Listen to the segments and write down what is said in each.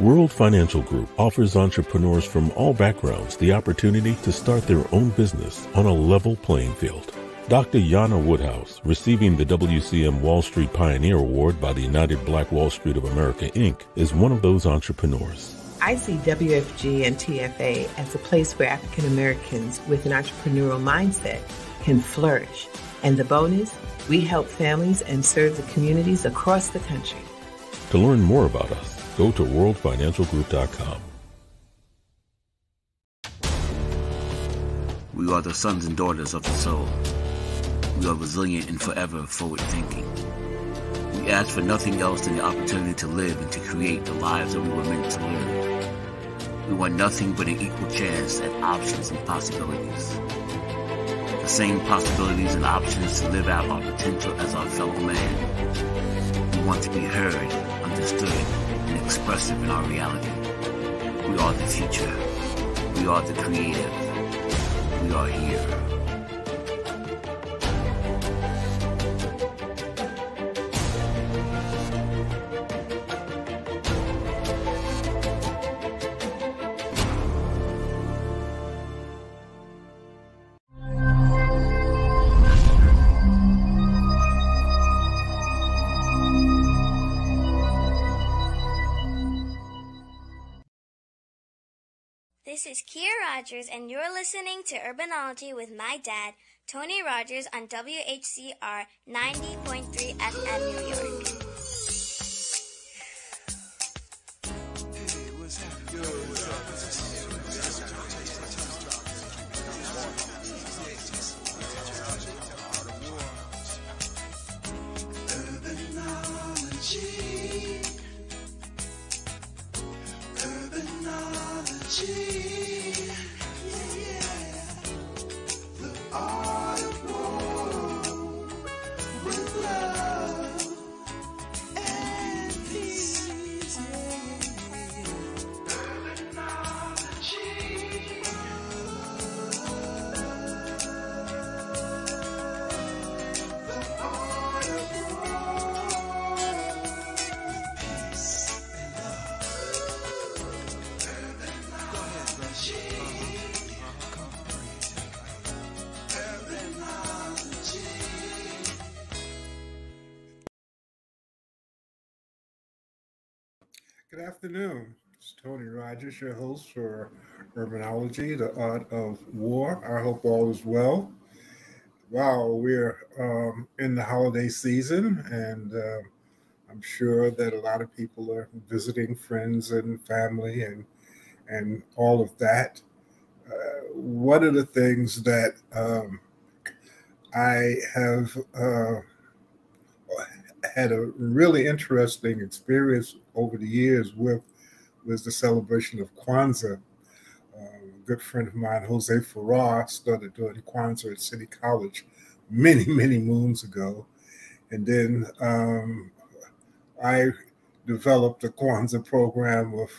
World Financial Group offers entrepreneurs from all backgrounds the opportunity to start their own business on a level playing field. Dr. Yana Woodhouse, receiving the WCM Wall Street Pioneer Award by the United Black Wall Street of America, Inc., is one of those entrepreneurs. I see WFG and TFA as a place where African Americans with an entrepreneurial mindset can flourish. And the bonus, we help families and serve the communities across the country. To learn more about us, go to worldfinancialgroup.com. We are the sons and daughters of the soul. We are resilient and forever forward thinking. We ask for nothing else than the opportunity to live and to create the lives that we were meant to live. We want nothing but an equal chance at options and possibilities. The same possibilities and options to live out our potential as our fellow man. We want to be heard, understood, expressive in our reality. We are the future. We are the creative. We are here. This is Kia Rogers, and you're listening to Urbanology with my dad, Tony Rogers, on WHCR 90.3 FM New York. Good afternoon. It's Tony Rogers, your host for Urbanology, the Art of War. I hope all is well. Wow, we're um, in the holiday season, and uh, I'm sure that a lot of people are visiting friends and family and and all of that. Uh, one of the things that um, I have uh, had a really interesting experience over the years with was the celebration of Kwanzaa. Uh, a good friend of mine, Jose Farrar, started doing Kwanzaa at City College many, many moons ago. And then um, I developed a Kwanzaa program with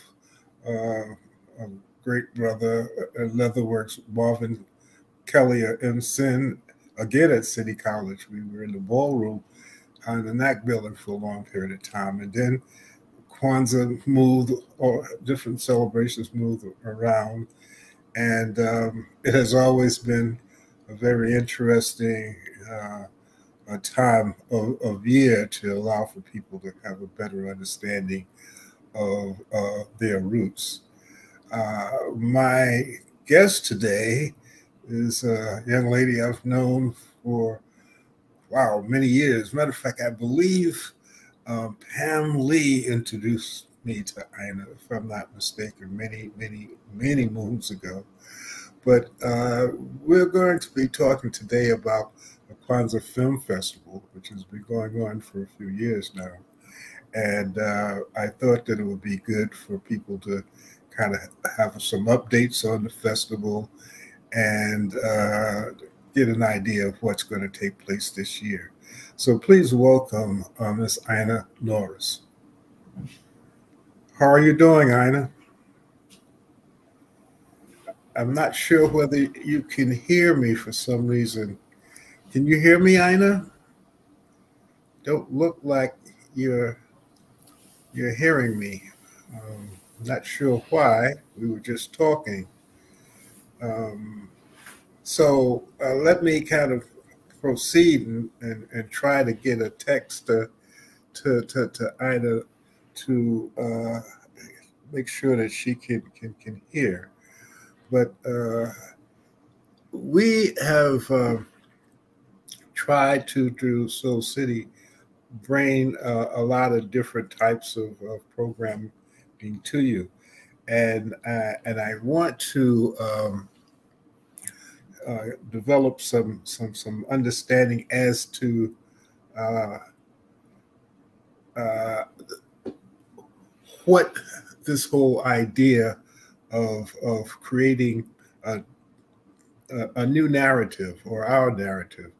uh, a great brother at Leatherworks, Marvin Kelly M. Sin, again at City College. We were in the ballroom NAC building for a long period of time. And then Kwanzaa moved, or different celebrations moved around. And um, it has always been a very interesting uh, a time of, of, year to allow for people to have a better understanding of uh, their roots. Uh, my guest today is a young lady I've known for wow, many years. Matter of fact, I believe um, Pam Lee introduced me to Ina, if I'm not mistaken, many, many, many moons ago. But uh, we're going to be talking today about the Kwanzaa Film Festival, which has been going on for a few years now. And uh, I thought that it would be good for people to kind of have some updates on the festival and uh, get an idea of what's going to take place this year. So please welcome uh, Miss Ina Norris. How are you doing, Ina? I'm not sure whether you can hear me for some reason. Can you hear me, Ina? Don't look like you're you're hearing me. Um, not sure why. We were just talking. Um, so uh, let me kind of proceed and, and, and, try to get a text to to to, to Ida to uh, make sure that she can can, can hear. But uh, we have uh, tried to do Soul City bring uh, a lot of different types of, of programming to you, and uh, and I want to. Um, uh, develop some some some understanding as to uh, uh, what this whole idea of of creating a, a, a new narrative or our narrative,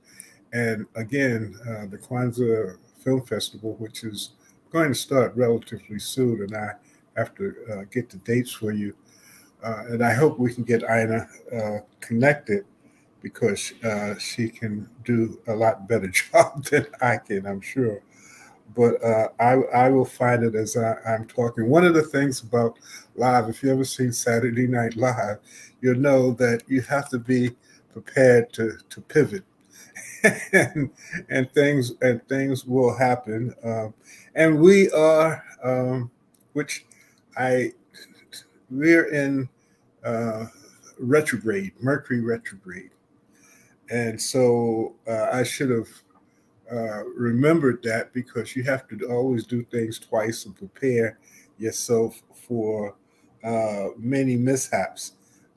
and again uh, the Kwanzaa Film Festival, which is going to start relatively soon, and I have to uh, get the dates for you. Uh, and I hope we can get Ina uh, connected because uh, she can do a lot better job than I can, I'm sure. But uh, I, I will find it as I, am talking. One of the things about live, if you ever seen Saturday Night Live, you'll know that you have to be prepared to, to pivot. and, and things and things will happen. Um, and we are, um, which I we're in uh, retrograde, Mercury retrograde. And so uh, I should have uh, remembered that because you have to always do things twice and prepare yourself for uh, many mishaps.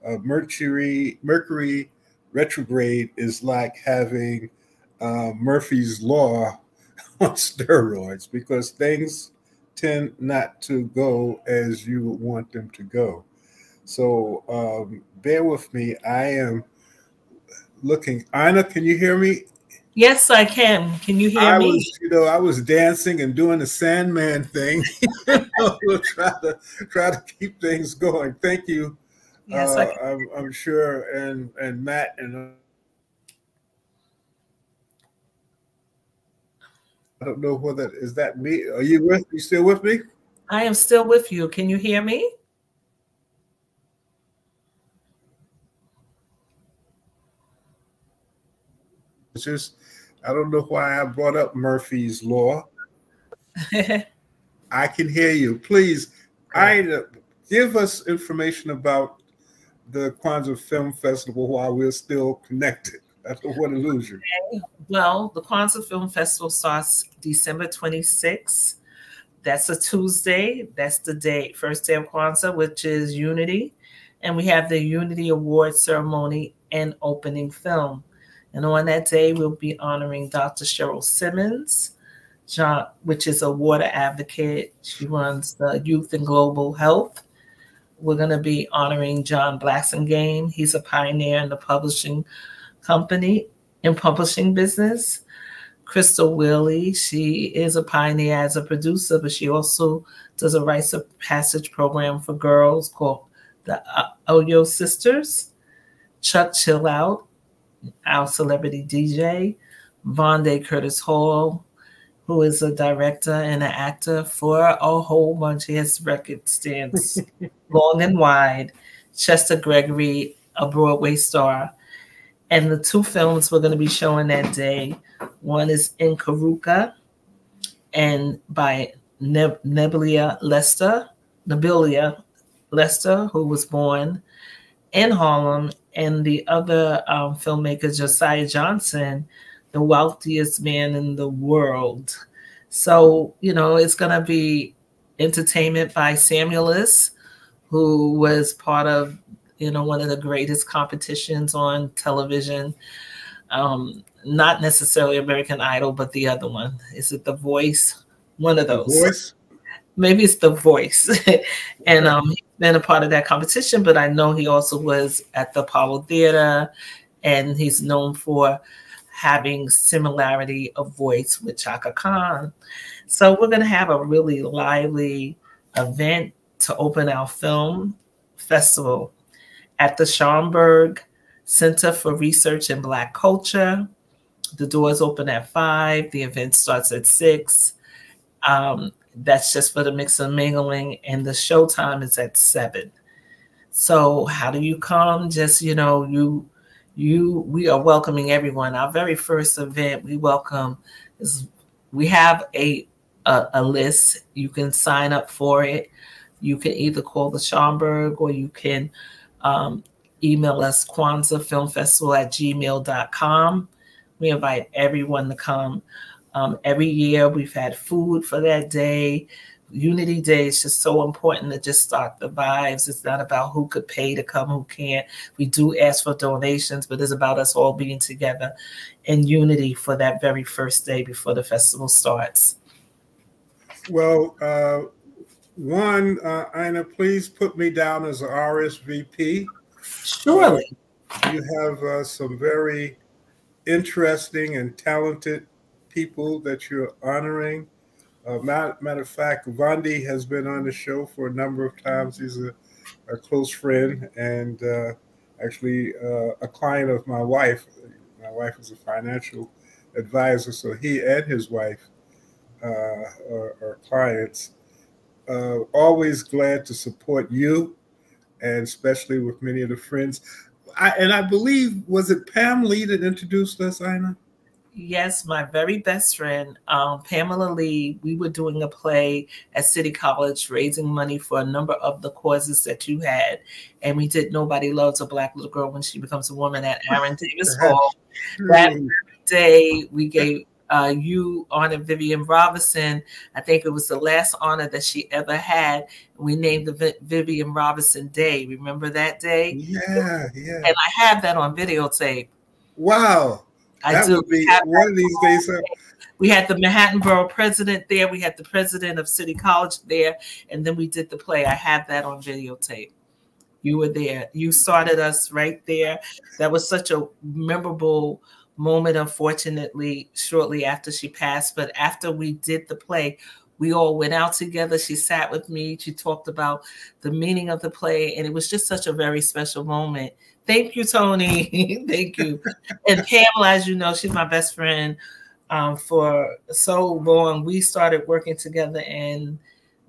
Uh, Mercury Mercury retrograde is like having uh, Murphy's law on steroids because things tend not to go as you would want them to go. So um, bear with me. I am looking. Ina, can you hear me? Yes, I can. Can you hear I me? Was, you know, I was dancing and doing the Sandman thing. we'll try to try to keep things going. Thank you. Yes, uh, I am I'm sure, and and Matt and. I don't know whether is that me. Are you with? You still with me? I am still with you. Can you hear me? Just I don't know why I brought up Murphy's Law. I can hear you. Please, I uh, give us information about the Kwanzaa Film Festival while we're still connected. I don't want to lose you. Well, the Kwanzaa Film Festival starts December 26th. That's a Tuesday. That's the day, first day of Kwanzaa, which is Unity. And we have the Unity Award ceremony and opening film. And on that day, we'll be honoring Dr. Cheryl Simmons, John, which is a water advocate. She runs the Youth and Global Health. We're going to be honoring John Blassingame. He's a pioneer in the publishing company in publishing business. Crystal Willie, she is a pioneer as a producer, but she also does a rites of passage program for girls called the uh, Oyo Sisters. Chuck Chillout our celebrity DJ, Vondie Curtis Hall, who is a director and an actor for a whole bunch. of his record stands long and wide. Chester Gregory, a Broadway star. And the two films we're going to be showing that day one is Nkaruka and by Neb- Nebelia Lester, Nebelia Lester, who was born in Harlem and the other um, filmmaker, Josiah Johnson, the wealthiest man in the world. So, you know, it's going to be entertainment by Samuelus, who was part of, you know, one of the greatest competitions on television. Um, not necessarily American Idol, but the other one. Is it The Voice? One of those. Maybe it's The Voice. and um, been a part of that competition, but I know he also was at the Apollo Theater and he's known for having similarity of voice with Chaka Khan. So we're going to have a really lively event to open our film festival at the Schomburg Center for Research in Black Culture. The doors open at five. The event starts at six. Um, that's just for the mix and mingling, and the show time is at seven. So how do you come? Just you know, you you we are welcoming everyone. Our very first event, we welcome is we have a a, a list. You can sign up for it. You can either call the Schomburg or you can um, email us Kwanzaa Film Festival at gmail.com. We invite everyone to come. Um, every year we've had food for that day. Unity Day is just so important to just start the vibes. It's not about who could pay to come, who can't. We do ask for donations, but it's about us all being together in unity for that very first day before the festival starts. Well, uh, one, uh, Ina, please put me down as an RSVP. Surely. Uh, you have uh, some very interesting and talented people that you're honoring. Uh, matter, matter, of fact, Vondie has been on the show for a number of times. He's a, a close friend and uh, actually uh, a client of my wife. My wife is a financial advisor, so he and his wife uh, are, are, clients. Uh, always glad to support you, and especially with many of the friends. I, and I believe was it Pam Lee that introduced us, Ina? Yes, my very best friend, um, Pamela Lee, we were doing a play at City College, raising money for a number of the causes that you had. And we did Nobody Loves a Black Little Girl When She Becomes a Woman at Aaron Davis Hall. That day, we gave uh, you honored Vivian Robinson. I think it was the last honor that she ever had. We named the v- Vivian Robinson Day. Remember that day? Yeah, yeah. And I have that on videotape. Wow. I that do. would be one of these days. We had the Manhattan Borough president there. We had the president of City College there, and then we did the play. I have that on videotape. You were there. You started us right there. That was such a memorable moment. Unfortunately, shortly after she passed, but after we did the play, we all went out together. She sat with me. She talked about the meaning of the play, and it was just such a very special moment. Thank you, Tony. Thank you. and Pamela, as you know, she's my best friend um, for so long. We started working together in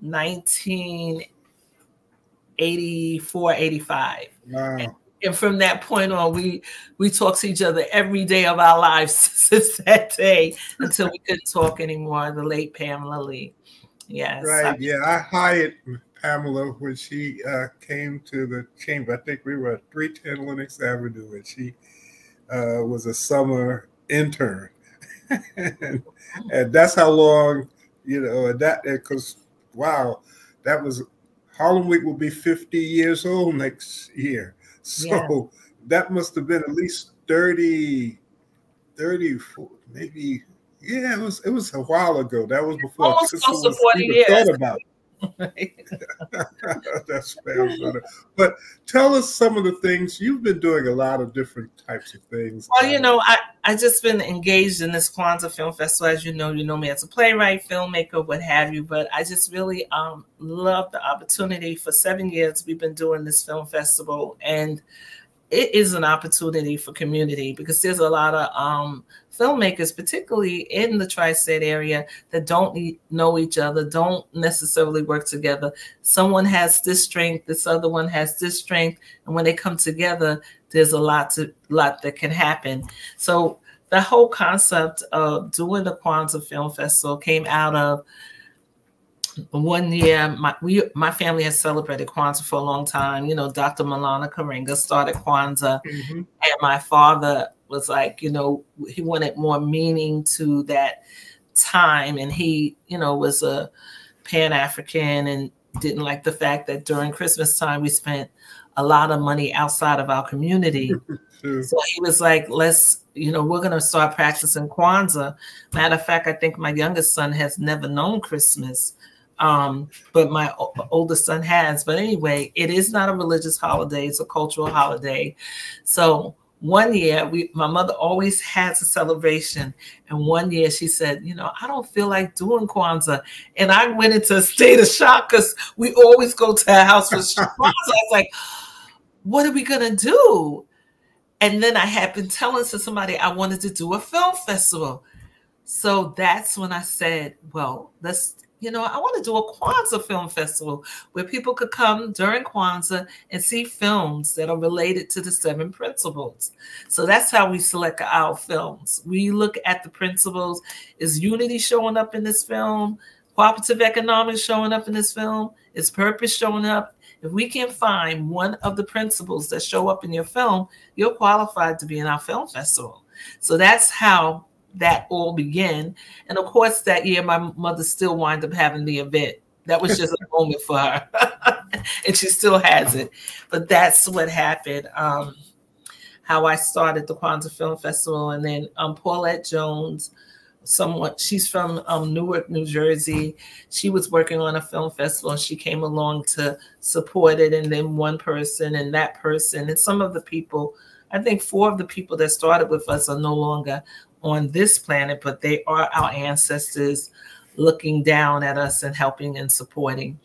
1984, 85. Wow. And, and from that point on, we we talked to each other every day of our lives since that day until we couldn't talk anymore. The late Pamela Lee. Yes. Right. Yeah. I hired Pamela when she uh, came to the chamber. I think we were at 310 Lenox Avenue, and she uh, was a summer intern. and, and, that's how long, you know, and that, because wow, that was Harlem Week will be 50 years old next year. So yeah. that must have been at least 30, 34, maybe. Yeah, it was it was a while ago. That was before almost close to 40 years. Thought about it. That's better. But tell us some of the things you've been doing. A lot of different types of things. Well, you know, I I just been engaged in this Kwanzaa Film Festival. As you know, you know me as a playwright, filmmaker, what have you. But I just really um love the opportunity. For seven years, we've been doing this film festival, and it is an opportunity for community because there's a lot of um filmmakers, particularly in the tri-state area, that don't know each other, don't necessarily work together. Someone has this strength, this other one has this strength, and when they come together, there's a lot to lot that can happen. So the whole concept of doing the Kwanzaa Film Festival came out of one year my we my family has celebrated Kwanzaa for a long time. You know, Dr. Maulana Karenga started Kwanzaa, mm-hmm. and my father was like, you know, he wanted more meaning to that time. And he, you know, was a Pan African and didn't like the fact that during Christmas time we spent a lot of money outside of our community. So he was like, let's, you know, we're going to start practicing Kwanzaa. Matter of fact, I think my youngest son has never known Christmas. Um, but my oldest son has. But anyway, it is not a religious holiday, it's a cultural holiday. So one year we my mother always has a celebration and one year she said you know i don't feel like doing kwanzaa and i went into a state of shock because we always go to a house for kwanzaa i was like what are we gonna do and then i had been telling to somebody i wanted to do a film festival so that's when i said well let's you know, I want to do a Kwanzaa film festival where people could come during Kwanzaa and see films that are related to the seven principles. So that's how we select our films. We look at the principles. Is unity showing up in this film? Cooperative economics showing up in this film? Is purpose showing up? If we can find one of the principles that show up in your film, you're qualified to be in our film festival. So that's how that all began. And of course, that year, my mother still wound up having the event. That was just a moment for her. and she still has it. But that's what happened. Um, how I started the Kwanzaa Film Festival. And then um, Paulette Jones, someone, she's from um, Newark, New Jersey. She was working on a film festival and she came along to support it. And then one person and that person and some of the people, I think four of the people that started with us are no longer on this planet, but they are our ancestors looking down at us and helping and supporting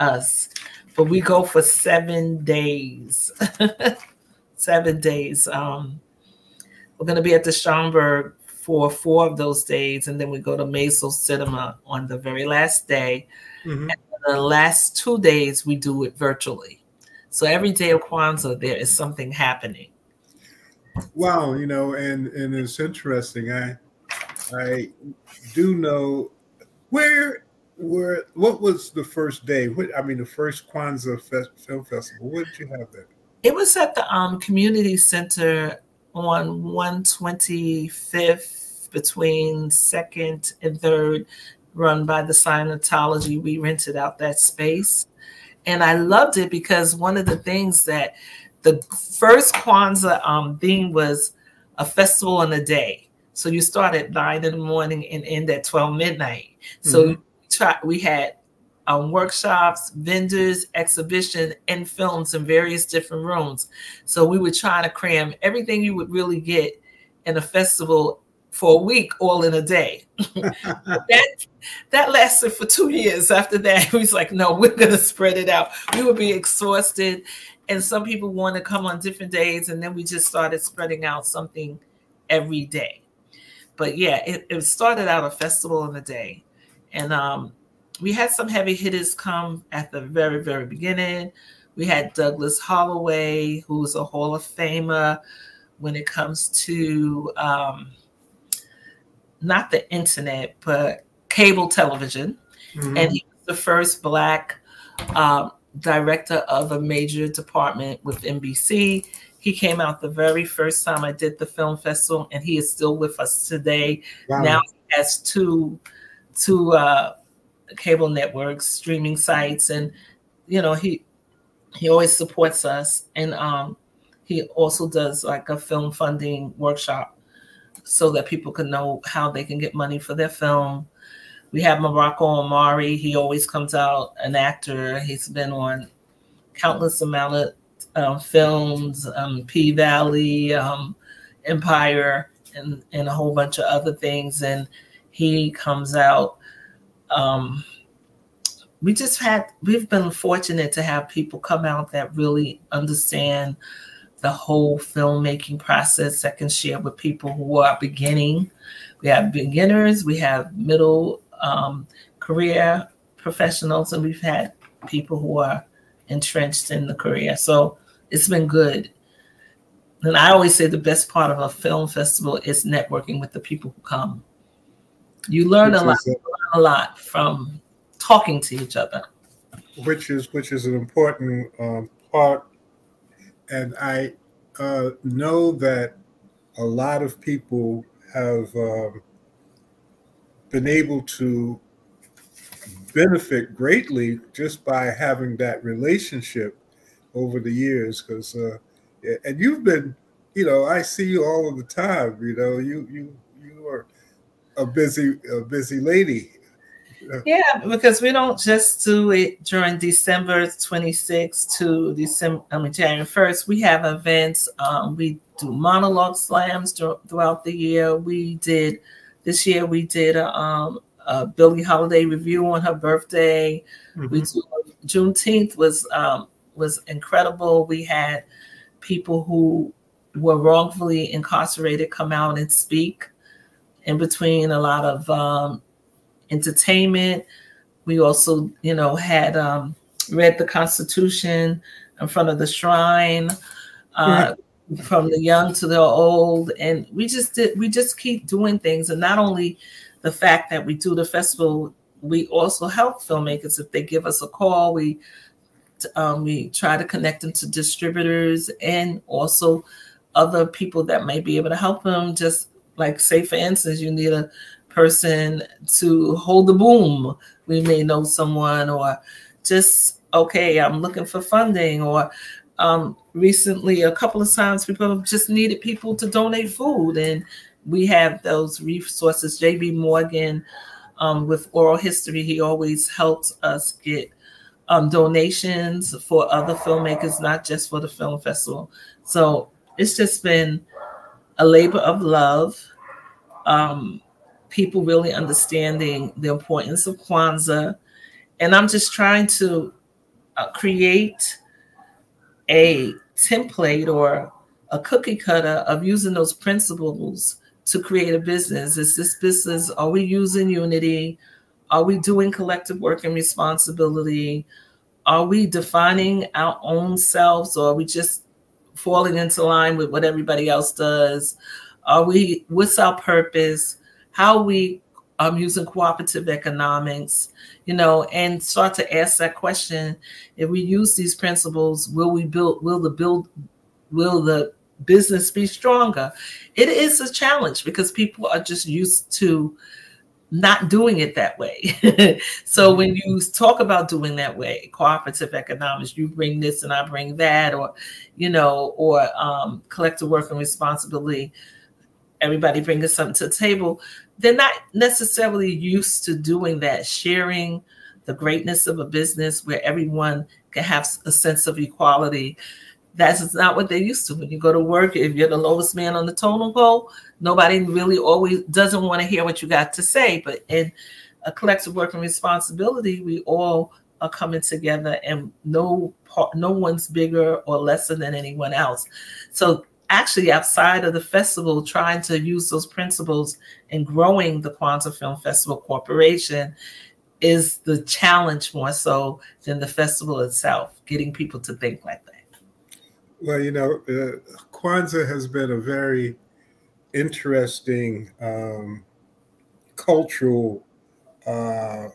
us. But we go for seven days. seven days. Um, we're going to be at the Schomburg for four of those days, and then we go to Maysles Cinema on the very last day. Mm-hmm. And the last two days, we do it virtually. So every day of Kwanzaa, there is something happening. Wow, you know, and and it's interesting. I I do know where where what was the first day? What I mean, the first Kwanzaa Film Festival. What did you have there? It was at the um, community center on 125th between second and third, run by the Scientology. We rented out that space. And I loved it because one of the things that the first Kwanzaa um, theme was a festival in a day. So you start at nine in the morning and end at 12 midnight. So mm-hmm. try, we had um, workshops, vendors, exhibition, and films in various different rooms. So we were trying to cram everything you would really get in a festival for a week, all in a day. that that lasted for two years. After that, he was like, "No, we're gonna spread it out." We would be exhausted, and some people want to come on different days and then we just started spreading out something every day. But yeah it, it started out a festival in a day. And um, we had some heavy hitters come at the very very beginning. We had douglas holloway who's a hall of famer when it comes to um, not the internet but cable television. Mm-hmm. and he was the first black um, director of a major department with NBC. He came out the very first time I did the film festival, and he is still with us today. Wow. Now he has two two uh, cable networks, streaming sites, and you know he he always supports us, and um, he also does like a film funding workshop so that people can know how they can get money for their film we have Morocco Omari. He always comes out an actor. He's been on countless amount of um, films, um, P Valley, um, Empire, and, and a whole bunch of other things. And he comes out. Um, we just had, we've been fortunate to have people come out that really understand the whole filmmaking process that can share with people who are beginning. We have beginners, we have middle um, career professionals, and we've had people who are entrenched in the career. So it's been good. And I always say the best part of a film festival is networking with the people who come. You learn a lot, a, learn a lot from talking to each other. Which is which is an important um, part, and I uh, know that a lot of people have um, been able to benefit greatly just by having that relationship over the years. Because uh, and you've been, you know, I see you all of the time. You know, you you you are a busy a busy lady. Yeah, because we don't just do it during December 26th to December, I mean January 1st. We have events. Um, we do monologue slams throughout the year. We did this year we did a, um, a Billie Holiday review on her birthday. Mm-hmm. We Juneteenth was um, was incredible. We had people who were wrongfully incarcerated come out and speak in between a lot of um, entertainment. we also, you know, had um, read the Constitution in front of the shrine. Uh, from the young to the old and we just did we just keep doing things and not only the fact that we do the festival we also help filmmakers if they give us a call. We um, we try to connect them to distributors and also other people that may be able to help them. Just like say for instance you need a person to hold the boom. We may know someone or just okay i'm looking for funding or um, recently a couple of times people just needed people to donate food. And we have those resources. Jb morgan um, with oral history he always helps us get um, donations for other filmmakers not just for the film festival. So it's just been a labor of love um, people really understanding the importance of kwanzaa. And i'm just trying to uh, create a template or a cookie cutter of using those principles to create a business. Is this business, are we using unity? Are we doing collective work and responsibility? Are we defining our own selves or are we just falling into line with what everybody else does? Are we, what's our purpose? How are we um, using cooperative economics? you know, and start to ask that question. If we use these principles, will we build, will the build, will the business be stronger? It is a challenge because people are just used to not doing it that way. so when you talk about doing that way, cooperative economics, you bring this and I bring that, or you know, or um, collective work and responsibility. Everybody bringing something to the table they're not necessarily used to doing that, sharing the greatness of a business where everyone can have a sense of equality. That's not what they're used to. When you go to work, if you're the lowest man on the totem pole, nobody really always doesn't want to hear what you got to say. But in a collective working responsibility, we all are coming together and no part, no one's bigger or lesser than anyone else. So actually outside of the festival trying to use those principles and growing the Kwanzaa Film Festival Corporation is the challenge more so than the festival itself, getting people to think like that. Well, you know, uh, Kwanzaa has been a very interesting um, cultural uh,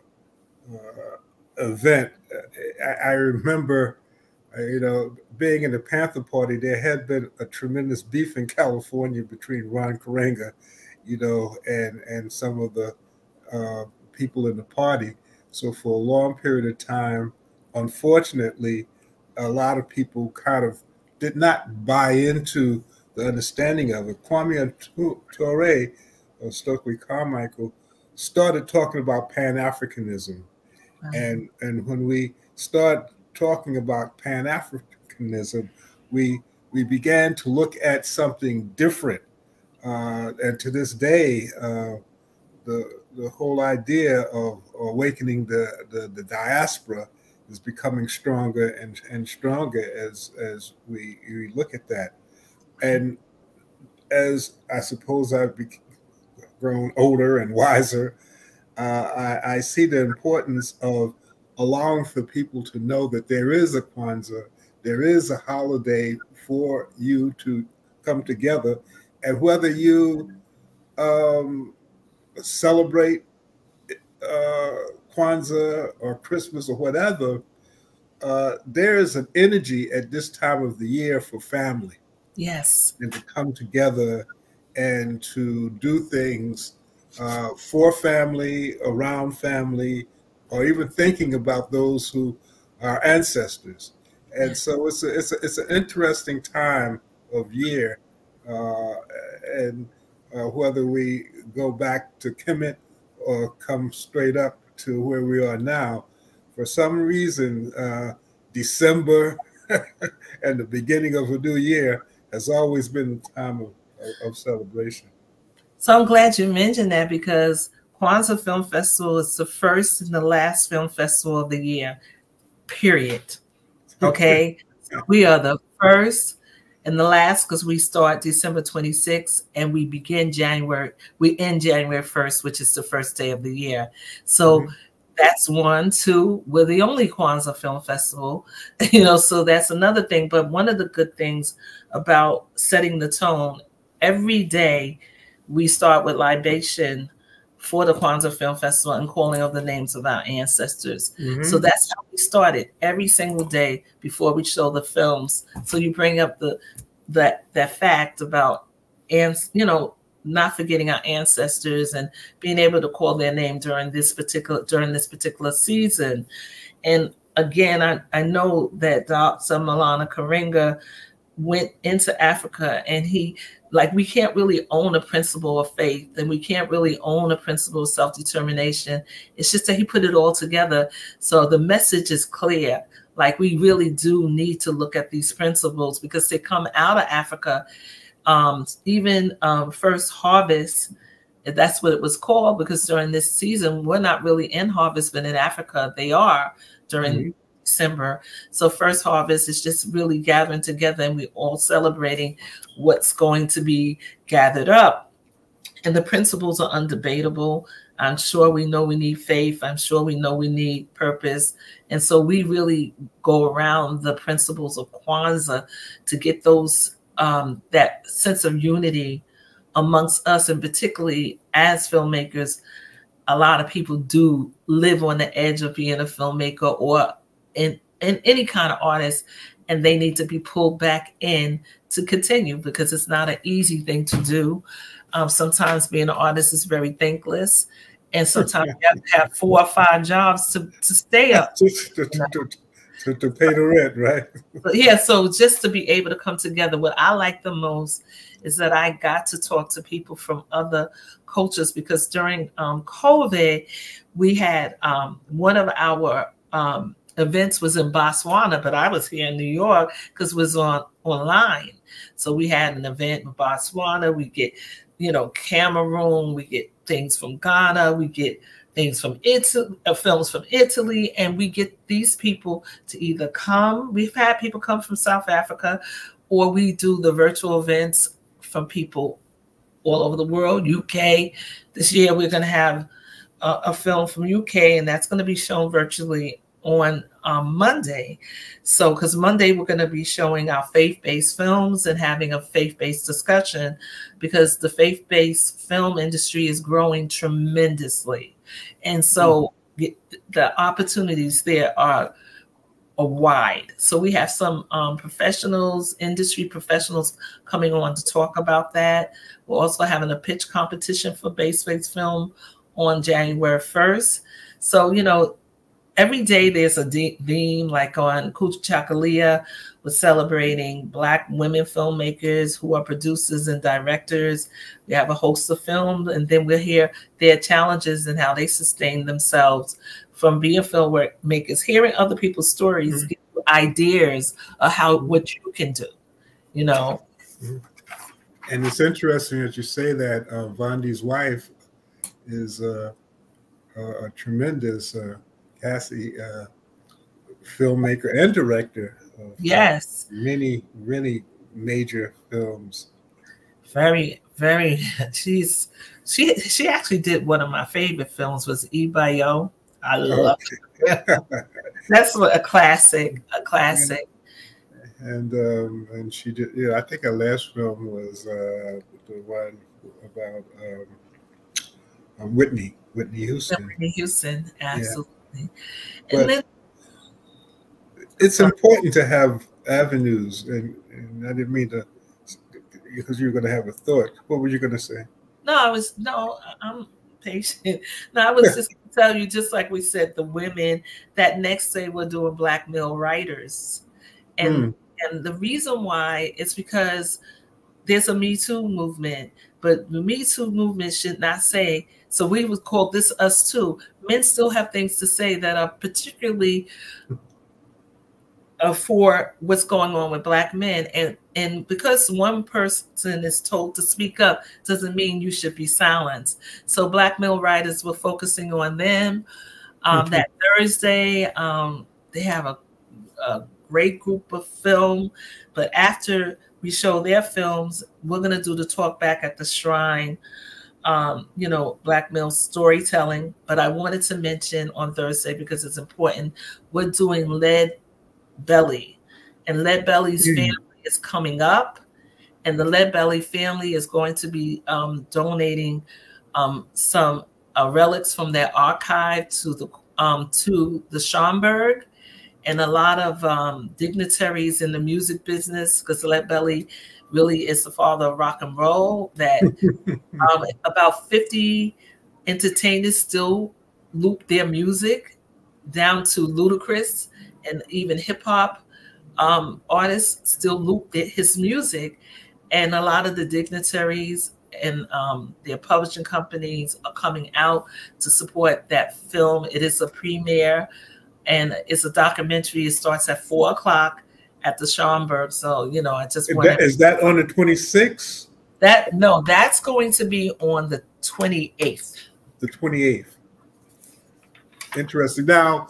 uh, event. I, I remember you know, being in the Panther Party, there had been a tremendous beef in California between Ron Karenga, you know, and and some of the uh, people in the party. So for a long period of time, unfortunately, a lot of people kind of did not buy into the understanding of it. Kwame Ture, or Stokely Carmichael, started talking about Pan Africanism, wow. and and when we start talking about Pan Africanism, we we began to look at something different. Uh, and to this day, uh, the the whole idea of awakening the, the, the diaspora is becoming stronger and, and stronger as as we, we look at that. And as I suppose I've grown older and wiser, uh, I, I see the importance of allowing for people to know that there is a Kwanzaa, there is a holiday for you to come together, and whether you um, celebrate uh, Kwanzaa or Christmas or whatever, uh, there is an energy at this time of the year for family. Yes. And to come together and to do things uh, for family, around family, or even thinking about those who are ancestors. And so it's a, it's a, it's an interesting time of year, uh, and uh, whether we go back to Kemet or come straight up to where we are now, for some reason, uh, December and the beginning of a new year has always been the time of, of celebration. So I'm glad you mentioned that because Kwanzaa Film Festival is the first and the last film festival of the year, period. Okay. we are the first and the last because we start December 26th and we begin January, we end January 1st, which is the first day of the year. So mm-hmm. that's one. Two, we're the only Kwanzaa Film Festival, you know, so that's another thing. But one of the good things about setting the tone every day, we start with libation for the Kwanzaa Film Festival and calling of the names of our ancestors. Mm-hmm. So that's how we started every single day before we show the films. So you bring up the that that fact about and you know not forgetting our ancestors and being able to call their name during this particular during this particular season. And again, I, I know that Dr. Maulana Karenga went into Africa and he like we can't really own a principle of faith and we can't really own a principle of self-determination. It's just that he put it all together. So the message is clear. Like we really do need to look at these principles because they come out of Africa um, even um, first harvest that's what it was called because during this season we're not really in harvest but in africa they are during mm-hmm. December. So first harvest is just really gathering together and we're all celebrating what's going to be gathered up. And the principles are undebatable. I'm sure we know we need faith. I'm sure we know we need purpose. And so we really go around the principles of kwanzaa to get those um, that sense of unity amongst us, and particularly as filmmakers, a lot of people do live on the edge of being a filmmaker or in, in any kind of artist, and they need to be pulled back in to continue because it's not an easy thing to do. Um, sometimes being an artist is very thankless, and sometimes you have to have four or five jobs to, to stay up to, to pay the rent, right? but yeah, so just to be able to come together, what I like the most is that I got to talk to people from other cultures because during um, COVID, we had um, one of our um, events was in Botswana, but I was here in New York because it was on online. So we had an event in Botswana. We get, you know, Cameroon. We get things from Ghana. We get things from Italy, uh, films from Italy, and we get these people to either come. We've had people come from South Africa, or we do the virtual events from people all over the world. UK. This year we're going to have a, a film from UK, and that's going to be shown virtually on um, Monday. So, because Monday we're going to be showing our faith based films and having a faith based discussion because the faith based film industry is growing tremendously. And so mm-hmm. the opportunities there are, are wide. So we have some um, professionals, industry professionals coming on to talk about that. We're also having a pitch competition for base based film on January 1st. So, you know, every day there's a theme like on Kujichagulia we're celebrating black women filmmakers who are producers and directors we have a host of films and then we'll hear their challenges and how they sustain themselves from being filmmakers hearing other people's stories mm-hmm. ideas of how what you can do you know mm-hmm. and it's interesting that you say that uh, Vondie's wife is uh, a, a tremendous uh, Kasi, uh, filmmaker and director. yes, many really major films. Very, very. She's she she actually did one of my favorite films was Eve's Bayou. I love okay. it. That's what a classic, a classic. And um, and she did. Yeah, I think her last film was uh, the one about um, um Whitney, Whitney Houston. Whitney Houston, absolutely. But then, it's important to have avenues, and, and I didn't mean to because you were going to have a thought. What were you going to say? No, I was no. I'm patient. No, I was just tell you, just like we said, the women that next day we're doing black male writers, and mm. and the reason why is because there's a Me Too movement, but the Me Too movement should not say. So we would call this us too. Men still have things to say that are particularly uh, for what's going on with black men, and and because one person is told to speak up doesn't mean you should be silenced. So black male writers, we're focusing on them. Um, mm-hmm. That Thursday, um, they have a, a great group of film, but after we show their films. We're going to do the talk back at the shrine um, you know, black male storytelling. But I wanted to mention on Thursday because it's important. We're doing Lead Belly, and Lead Belly's mm. family is coming up, and the Lead Belly family is going to be um, donating um, some uh, relics from their archive to the um, to the Schomburg and a lot of um, dignitaries in the music business because Lead Belly really is the father of rock and roll. That um, about 50 entertainers still loop their music down to Ludacris and even hip hop um, artists still loop his music. And a lot of the dignitaries and um, their publishing companies are coming out to support that film. It is a premiere and it's a documentary. It starts at four o'clock at the Schomburg. So, you know, I just want that, is that on the 26th? That no, that's going to be on the 28th. The 28th. Interesting. Now,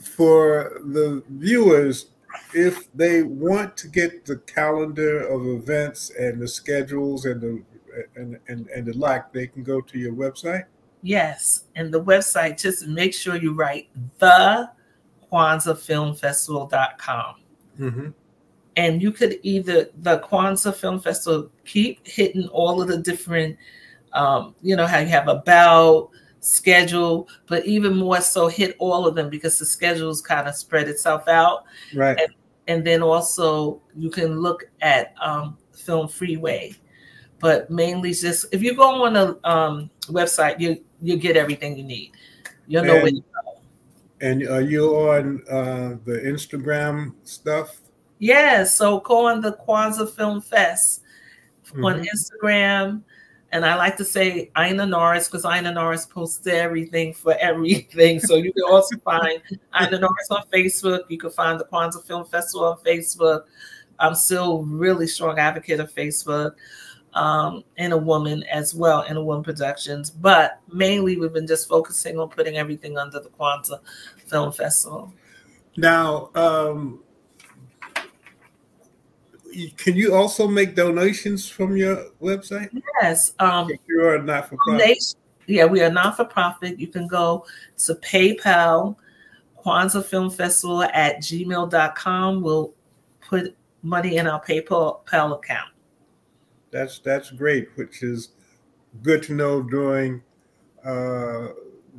for the viewers, if they want to get the calendar of events and the schedules and the and and, and the like, they can go to your website. Yes, and the website, just make sure you write the KwanzaaFilmFestival.com. Mm-hmm. And you could either, the Kwanzaa Film Festival, keep hitting all of the different, um, you know, how you have a about, schedule, but even more so hit all of them because the schedules kind of spread itself out. Right. And, and then also you can look at um, Film Freeway but mainly just if you go on a um, website, you you get everything you need. You'll know where you go. And are you on uh, the Instagram stuff? Yeah, so go on the Kwanzaa Film Fest mm-hmm. on Instagram. And I like to say Ina Norris because Ina Norris posts everything for everything. So you can also find Ina Norris on Facebook. You can find the Kwanzaa Film Festival on Facebook. I'm still really strong advocate of Facebook um, and a woman as well Inner Woman Productions. But mainly, we've been just focusing on putting everything under the Kwanzaa Film Festival. Now, um, can you also make donations from your website? Yes. Um, you are not for profit. Yeah, we are not for profit. You can go to PayPal, Kwanzaa Film Festival at gmail.com. We'll put money in our PayPal account that's that's great, which is good to know during uh,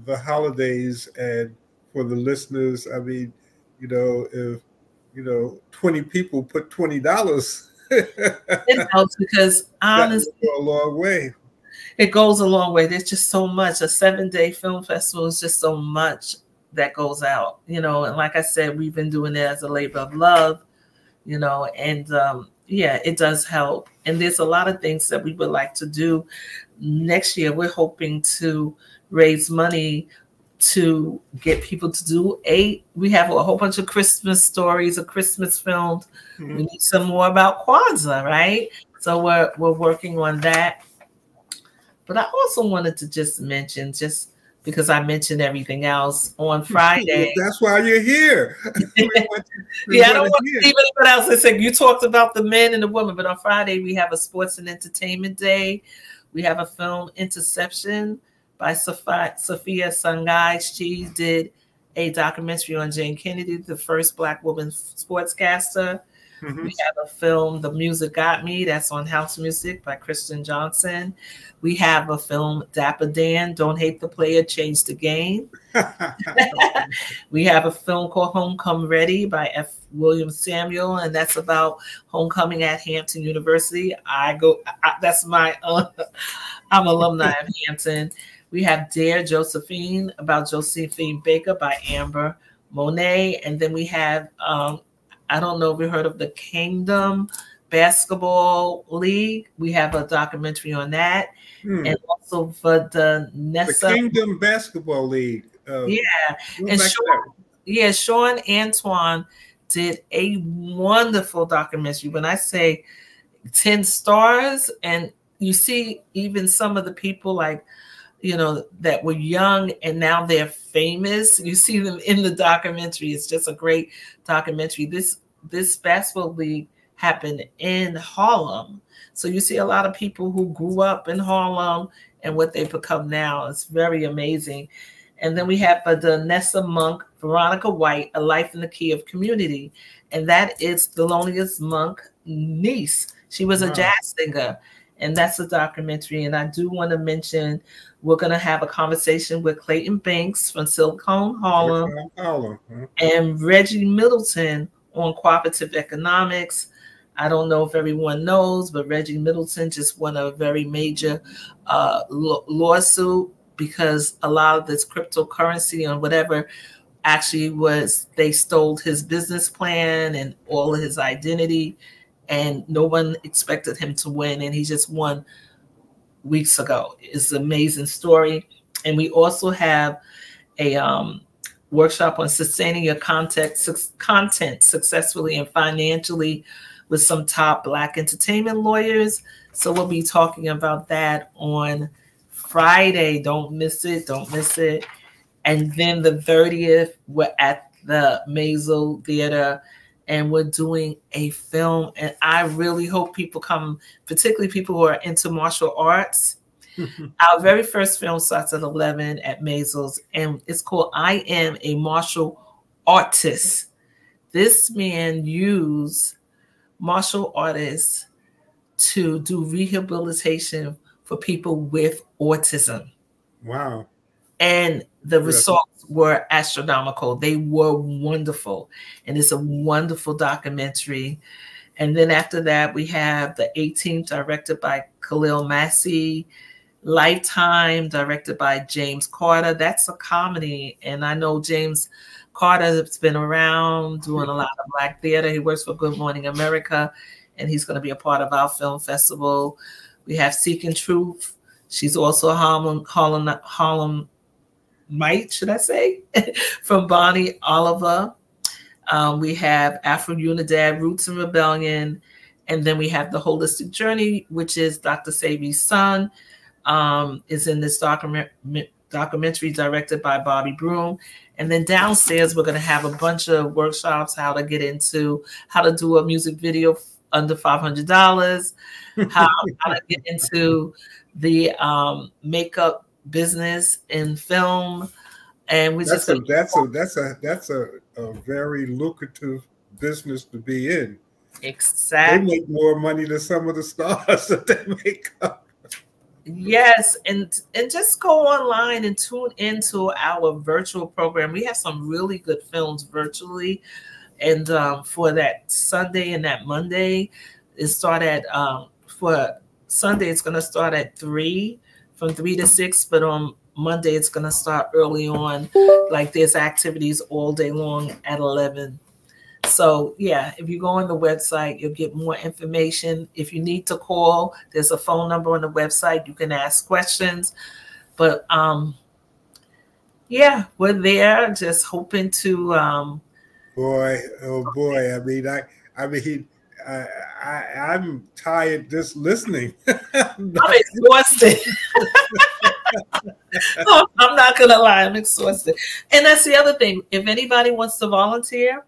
the holidays and for the listeners. I mean, you know, if you know twenty people put twenty dollars, it helps because honestly, a long way. It goes a long way. There's just so much. A seven day film festival is just so much that goes out, you know. And like I said, we've been doing it as a labor of love, you know, and um, yeah, it does help. And there's a lot of things that we would like to do next year. We're hoping to raise money to get people to do a we have a whole bunch of christmas stories of christmas films mm-hmm. we need some more about kwanzaa right so we're we're working on that but i also wanted to just mention just because I mentioned everything else on Friday. That's why you're here. yeah, I don't want to see anyone else. I said you talked about the men and the women, but on Friday we have a sports and entertainment day. We have a film Interception by Sophia, Sophia Sangai. She did a documentary on Jayne Kennedy, the first Black woman sportscaster. Mm-hmm. We have a film, The Music Got Me, that's on House Music by Kristen Johnson. We have a film, Dapper Dan, Don't Hate the Player, Change the Game. we have a film called Homecoming Ready by F. William Samuel, and that's about homecoming at Hampton University. I go, I, that's my, uh, I'm alumni of Hampton. We have Dare Josephine about Josephine Baker by Amber Monet, and then we have um, I don't know if you heard of the Kingdom Basketball League. We have a documentary on that. Hmm. And also for the Nessa. The Kingdom Basketball League. Uh, yeah. And Sean, yeah, Sean Antoine did a wonderful documentary. When I say 10 stars, and you see even some of the people like you know, that were young and now they're famous. You see them in the documentary. It's just a great documentary. This this basketball league happened in Harlem. So you see a lot of people who grew up in Harlem and what they've become now. It's very amazing. And then we have uh, Vanessa Monk, Veronica White, A Life in the Key of Community. And that is Thelonious Monk niece. She was a jazz singer. And that's a documentary. And I do want to mention we're going to have a conversation with Clayton Banks from Silicon Harlem, and Reggie Middleton on cooperative economics. I don't know if everyone knows, but Reggie Middleton just won a very major uh, lawsuit because a lot of this cryptocurrency and whatever actually was they stole his business plan and all of his identity and no one expected him to win and he just won weeks ago it's an amazing story and we also have a um, workshop on sustaining your content, su- content successfully and financially with some top black entertainment lawyers so we'll be talking about that on Friday. Don't miss it. Don't miss it. And then the 30th, we're at the Maysles Theater and we're doing a film. And I really hope people come, particularly people who are into martial arts. Our very first film starts at 11 at Maysles, and it's called I Am a Martial Artist. This man used martial artists to do rehabilitation for people with autism. Wow. And the results were astronomical. They were wonderful. And it's a wonderful documentary. And then after that, we have The 18th, directed by Khalil Massey, Lifetime, directed by James Carter. That's a comedy. And I know James Carter has been around doing a lot of Black theater. He works for Good Morning America, and he's going to be a part of our film festival. We have Seeking Truth. She's also a Harlem, Harlem, Harlem Mite, should I say, from Bonnie Oliver. Um, we have Afro Unidad, Roots and Rebellion. And then we have The Holistic Journey, which is Dr. Sebi's son, um, is in this document, documentary directed by Bobby Broom. And then downstairs, we're going to have a bunch of workshops how to get into how to do a music video under $500, how, how to get into the um, makeup business in film. And we that's just a, that's a that's a that's a, a very lucrative business to be in. Exactly. They make more money than some of the stars that they make up. Yes, and and just go online and tune into our virtual program. We have some really good films virtually, and um, for that Sunday and that Monday, it start at um, for Sunday it's going to start at three, from three to six, but on Monday it's going to start early on. Like there's activities all day long at eleven so yeah, if you go on the website, you'll get more information. If you need to call, there's a phone number on the website. You can ask questions. But um yeah, we're there just hoping to um boy, oh boy. I mean I I mean I, I I'm tired just listening. I'm exhausted. I'm not gonna lie, I'm exhausted. And that's the other thing. If anybody wants to volunteer,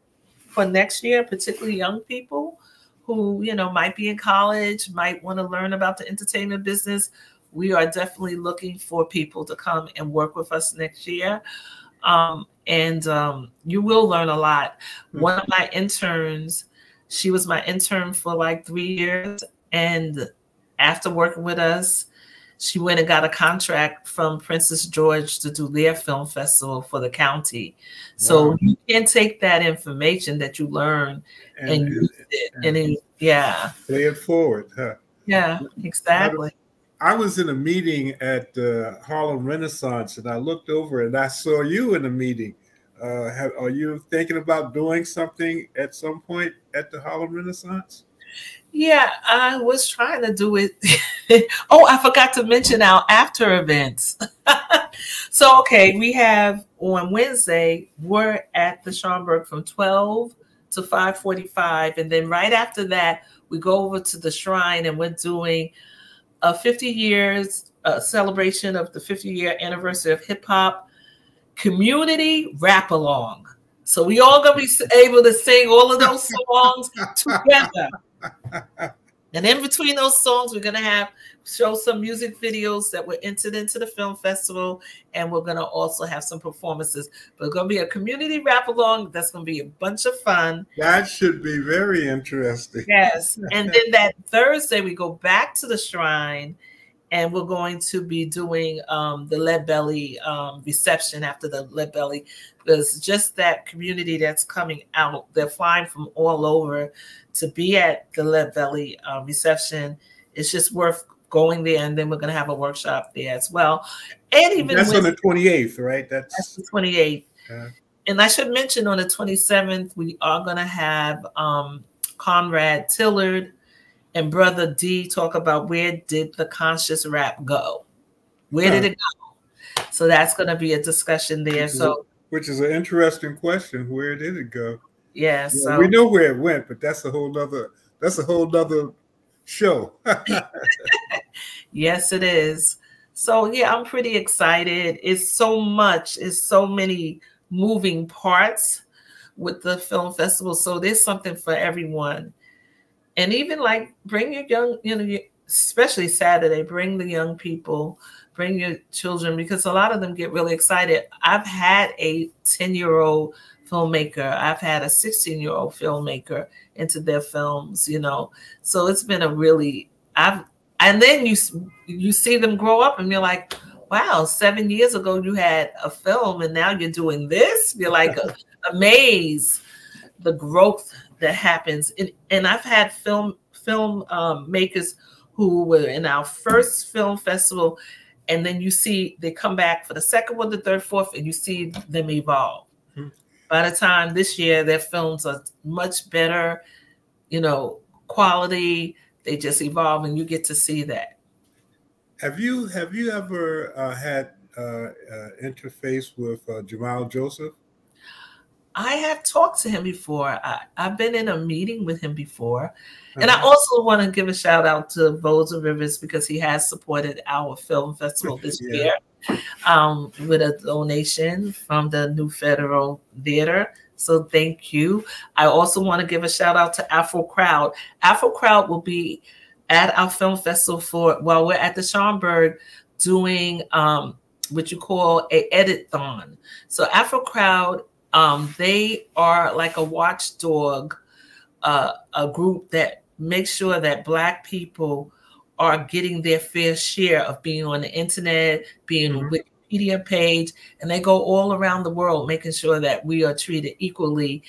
for next year, particularly young people who, you know, might be in college, might want to learn about the entertainment business. We are definitely looking for people to come and work with us next year. Um, and um, you will learn a lot. Mm-hmm. One of my interns, she was my intern for like three years. And after working with us, she went and got a contract from Prince George's to do their film festival for the county. So wow. you can take that information that you learn and, and use it, and, and it, yeah, pay it forward. Huh? Yeah, exactly. I was in a meeting at the Harlem Renaissance, and I looked over and I saw you in a meeting. Uh, have, are you thinking about doing something at some point at the Harlem Renaissance? Yeah, I was trying to do it. oh, I forgot to mention our after events. so, okay, we have on Wednesday, we're at the Schomburg from 12 to 5:45, and then right after that, we go over to the shrine and we're doing a 50 years uh, celebration of the 50 year anniversary of hip hop community rap along. So we all gonna be able to sing all of those songs together and in between those songs, we're gonna have show some music videos that were entered into the film festival, and we're gonna also have some performances. But it's gonna be a community rap along. That's gonna be a bunch of fun. That should be very interesting. Yes, and then that Thursday we go back to the shrine and we're going to be doing um, the lead belly um, reception after the lead belly. Because just that community that's coming out. They're flying from all over to be at the lead belly uh, reception. It's just worth going there and then we're going to have a workshop there as well. And even that's on the 28th right? That's, that's the 28th yeah. and i should mention on the 27th we are going to have um, conrad tillard and brother D talk about where did the conscious rap go? Where did it go? So that's going to be a discussion there. Which so, a, which is an interesting question. Where did it go? Yeah, so, we know where it went, but that's a whole other that's a whole other show. yes, it is. So yeah, I'm pretty excited. It's so much. It's so many moving parts with the film festival. So there's something for everyone and even like bring your young, you know, especially Saturday, bring the young people, bring your children because a lot of them get really excited. I've had a 10 year old filmmaker, I've had a 16 year old filmmaker into their films, you know, so it's been a really, I've, and then you you see them grow up and you're like, wow, seven years ago you had a film and now you're doing this. You're like uh, amazed the growth that happens. And, and I've had film film um, makers who were in our first film festival, and then you see they come back for the second one, the third, fourth, and you see them evolve. Mm-hmm. By the time this year, their films are much better, you know, quality. They just evolve, and you get to see that. Have you have you ever uh, had uh, uh, interface with uh, Jamal Joseph? I have talked to him before. I, have been in a meeting with him before. And I uh-huh. also want to give a shout out to Voza Rivers because he has supported our film festival this yeah. year um, with a donation from the New Federal Theater. So thank you. I also want to give a shout out to Afro Crowd. Afro Crowd will be at our film festival for while well, we're at the Schomburg doing um, what you call a edit-thon. So Afro Crowd um, they are like a watchdog, uh, a group that makes sure that Black people are getting their fair share of being on the internet, being on mm-hmm. Wikipedia page, and they go all around the world making sure that we are treated equally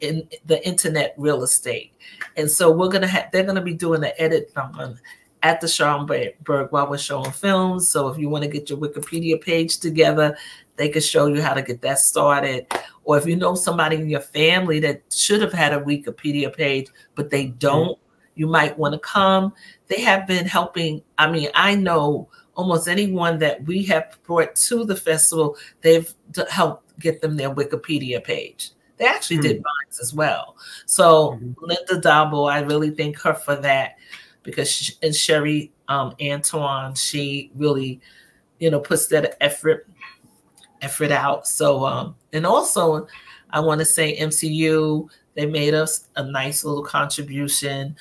in the internet real estate. And so we're gonna have they're gonna be doing the edit on at the Schomburg while we're showing films. So if you want to get your Wikipedia page together, they could show you how to get that started. Or if you know somebody in your family that should have had a Wikipedia page, but they don't, you might want to come. They have been helping. I mean, I know almost anyone that we have brought to the festival, they've helped get them their Wikipedia page. They actually mm-hmm. did mine as well. So mm-hmm. Linda Dabo, I really thank her for that because she, and Sherry um, Antoine, she really, you know, puts that effort effort out. So um, and also I want to say MCU, they made us a nice little contribution.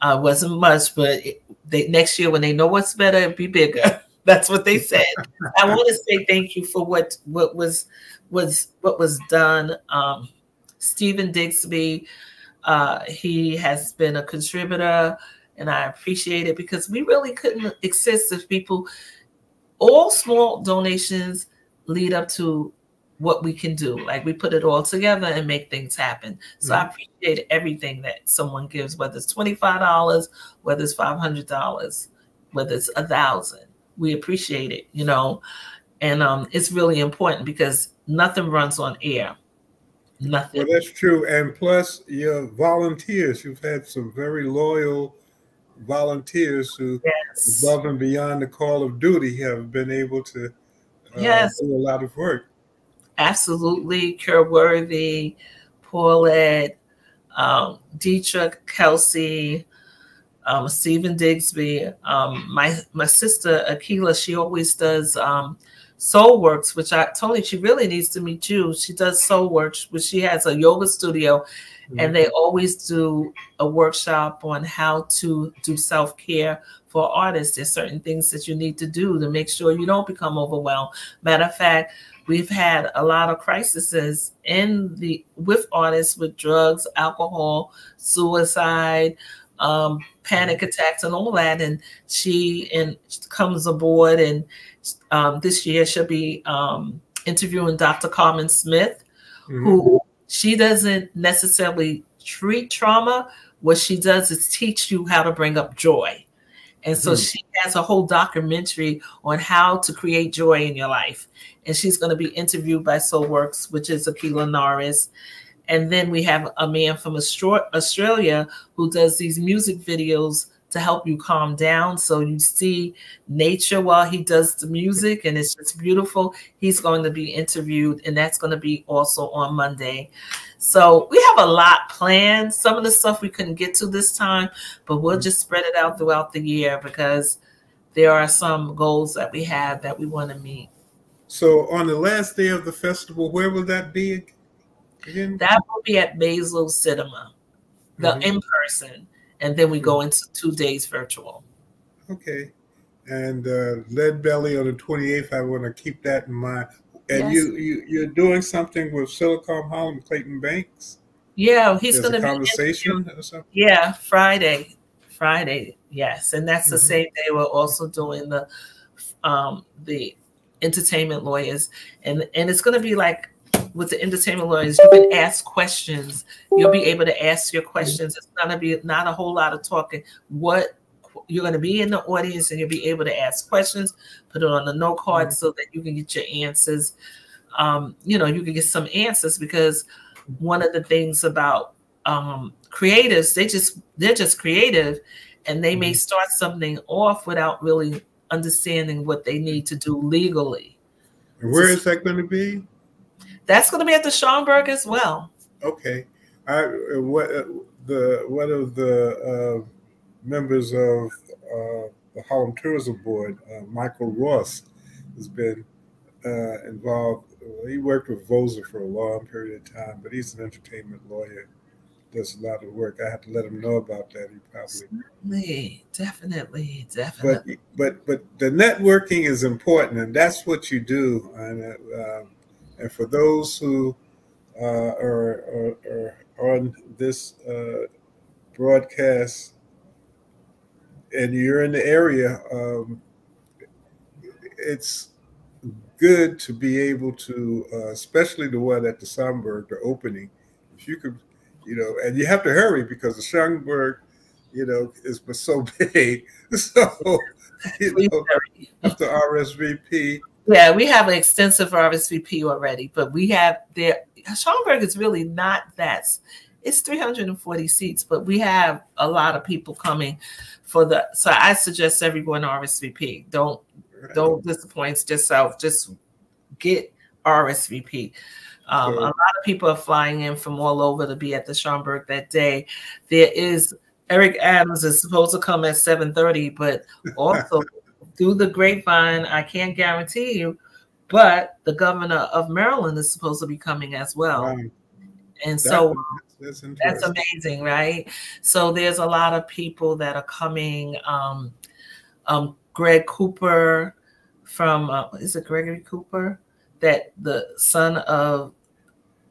Uh, wasn't much, but it, they, next year when they know what's better, it'll be bigger. That's what they said. I want to say thank you for what what was was what was done. Um, Stephen Digsby, uh, he has been a contributor and I appreciate it because we really couldn't exist if people, all small donations lead up to what we can do. Like we put it all together and make things happen. So mm-hmm. I appreciate everything that someone gives, whether it's $25, whether it's $500, whether it's a thousand. We appreciate it, you know, and um, it's really important because nothing runs on air. Nothing. Well, that's true. And plus, your volunteers, you've had some very loyal volunteers who, yes. above and beyond the call of duty, have been able to yes. do a lot of work. Absolutely. Kerr Worthy, Paulette, um, Dietrich Kelsey, um, Stephen Digsby. Um, my my sister Akila, she always does um, Soul Works, which I told you she really needs to meet you. She does Soul Works, which she has a yoga studio, mm-hmm. and they always do a workshop on how to do self care for artists. There's certain things that you need to do to make sure you don't become overwhelmed. Matter of fact, we've had a lot of crises in the with artists with drugs, alcohol, suicide, um, panic attacks, and all that. And she and comes aboard, and um, this year she'll be um, interviewing Dr. Carmen Smith, mm-hmm. who she doesn't necessarily treat trauma. What she does is teach you how to bring up joy. And so mm. she has a whole documentary on how to create joy in your life. And she's going to be interviewed by Soulworks, which is Akila Norris. And then we have a man from Australia who does these music videos to help you calm down. So you see nature while he does the music, and it's just beautiful. He's going to be interviewed, and that's going to be also on Monday. So we have a lot planned. Some of the stuff we couldn't get to this time, but we'll just spread it out throughout the year because there are some goals that we have that we want to meet. So on the last day of the festival, where will that be again? That will be at Maysles Cinema, the mm-hmm. in person, and then we go mm-hmm. into two days virtual. Okay. And uh, Lead Belly on the 28th, I want to keep that in mind. And yes. you, you you're doing something with Silicon Harlem Clayton Banks. Yeah, he's going to be conversation or something. Yeah, Friday, Friday. Yes, and that's mm-hmm. the same day we're also doing the um the entertainment lawyers, and and it's going to be like with the entertainment lawyers, you can ask questions. You'll be able to ask your questions. It's to be not a whole lot of talking. What you're going to be in the audience and you'll be able to ask questions, put it on the note card so that you can get your answers. Um, you know, you can get some answers because one of the things about um, creatives, they just they're just creative, and they may mm-hmm. start something off without really understanding what they need to do legally. And where that going to be? That's going to be at the Schomburg as well. Okay. I what uh, the one of the uh, members of uh, the Harlem Tourism Board, uh, Michael Ross, has been uh, involved. He worked with Voza for a long period of time, but he's an entertainment lawyer. Does a lot of work. I have to let him know about that. He probably definitely, definitely, definitely. But but but the networking is important, and that's what you do. And uh, and for those who uh, are, are, are, on this uh, broadcast and you're in the area, um, it's good to be able to, uh, especially the one at the Schomburg, the opening. If you could, you know, and you have to hurry because the Schomburg, you know, is so big. So, you know, after RSVP. Yeah, we have an extensive RSVP already, but we have there. Schomburg is really not that it's 340 seats, but we have a lot of people coming for the. So I suggest everyone RSVP. Don't right. don't disappoint yourself. Just get RSVP. Um, A lot of people are flying in from all over to be at the Schomburg that day. There is Eric Adams is supposed to come at 7:30, but also through the grapevine, I can't guarantee you, but the governor of Maryland is supposed to be coming as well. Right. And so that's, that's, amazing, right? So there's a lot of people that are coming. Um, um, Greg Cooper from uh, is it Gregory Cooper? That the son of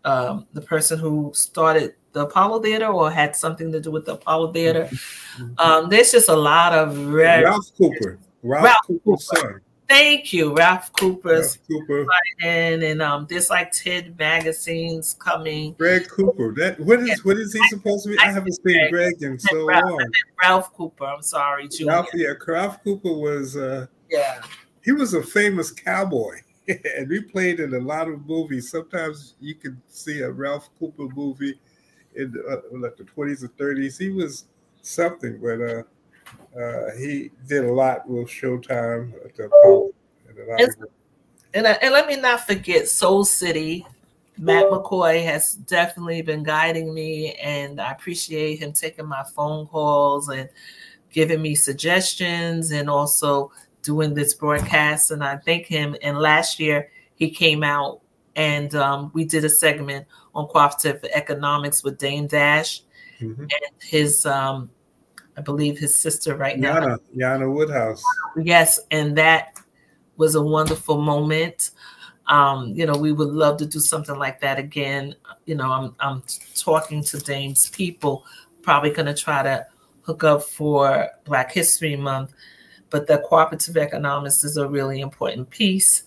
um, the person who started the Apollo Theater or had something to do with the Apollo Theater. Mm-hmm. Um, there's just a lot of Ralph Cooper. Ralph, Ralph Cooper's Cooper. son. Thank you, Ralph Cooper's Ralph Cooper. writing, and um, there's like TED magazines coming. Greg Cooper. That what is what is he supposed to be? I, I haven't seen Greg, in so Ralph, long. Ralph Cooper. I'm sorry, Julia. Ralph, yeah, Ralph Cooper was. Uh, yeah. He was a famous cowboy, and we played in a lot of movies. Sometimes you can see a Ralph Cooper movie in the, uh, like the 20s or 30s. He was something, but. uh uh, he did a lot with Showtime at the and, and, and, and let me not forget Soul City. Matt McCoy has definitely been guiding me, and I appreciate him taking my phone calls and giving me suggestions and also doing this broadcast, and I thank him. And last year he came out and um, we did a segment on cooperative economics with Dame Dash mm-hmm. and his, um, I believe his sister right Yana, now, Yana Woodhouse. Yes, and that was a wonderful moment. Um, you know, we would love to do something like that again. You know, I'm I'm talking to Dame's people, probably going to try to hook up for Black History Month. But the cooperative economics is a really important piece